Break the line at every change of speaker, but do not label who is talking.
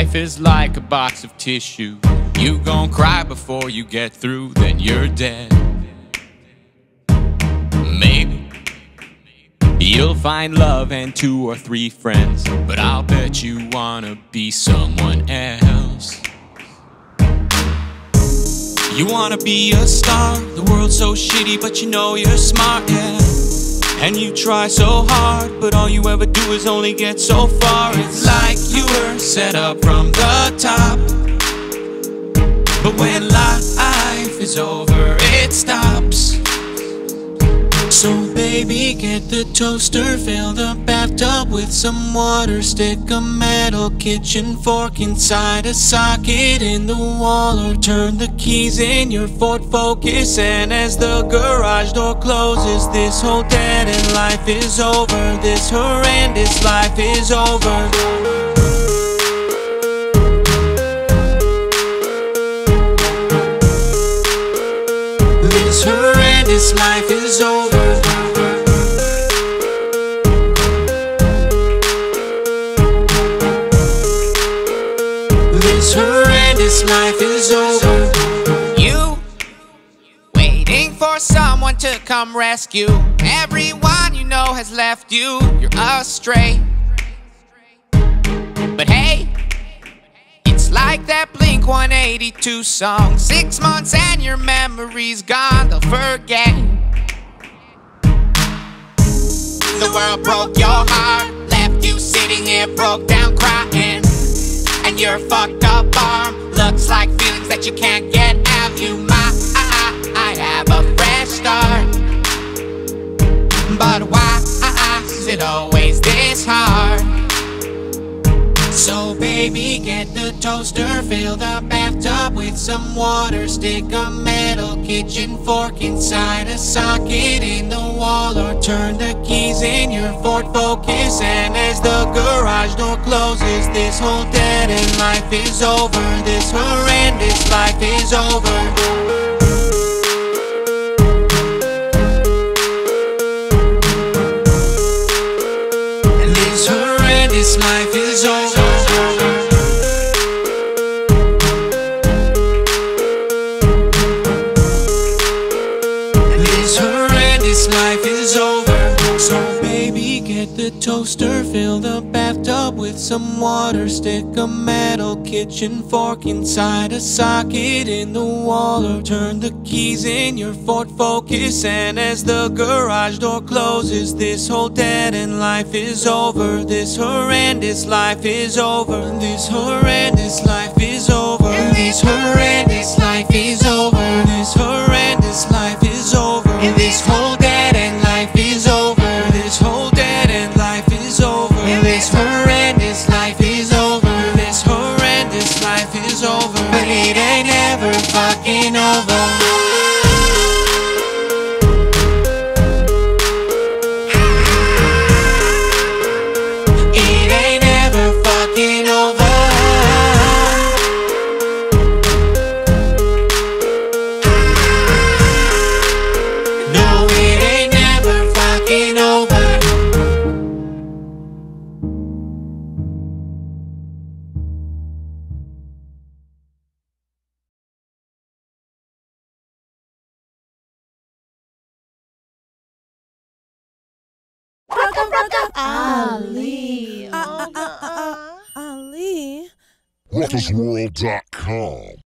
Life is like a box of tissue. You gon' cry before you get through, then you're dead. Maybe you'll find love and two or three friends, but I'll bet you wanna be someone else. You wanna be a star, the world's so shitty, but you know you're smart, yeah. And you try so hard, but all you ever do is only get so far. It's like you were set up from the top. But when life is over, baby, get the toaster, fill the bathtub with some water, stick a metal kitchen fork inside a socket in the wall, or turn the keys in your Ford Focus. And as the garage door closes, this whole dead end life is over. This horrendous life is over. This horrendous life is over. Horrendous life is over.
You waiting for someone to come rescue. Everyone you know has left you. You're astray. But hey, it's like that Blink 182 song. Six months and your memory's gone. They'll forget. The world broke your heart, left you sitting here broke down crying. Your fucked up arm. Looks like feelings that you can't get. Out. You? Might I have a fresh start,
baby, get the toaster, fill the bathtub with some water, stick a metal kitchen fork inside a socket in the wall, or turn the keys in your Ford Focus. And as the garage door closes, this whole dead end life is over. This horrendous life is over. This horrendous life is over. Horrendous life is over. So, baby, get the toaster, fill the bathtub with some water, stick a metal kitchen fork inside a socket in the wall, or turn the keys in your Ford Focus. And as the garage door closes, this whole dead end life is over. This horrendous life is over. This horrendous life is over. This horrendous life is
Ali.
RuckasWorld.com.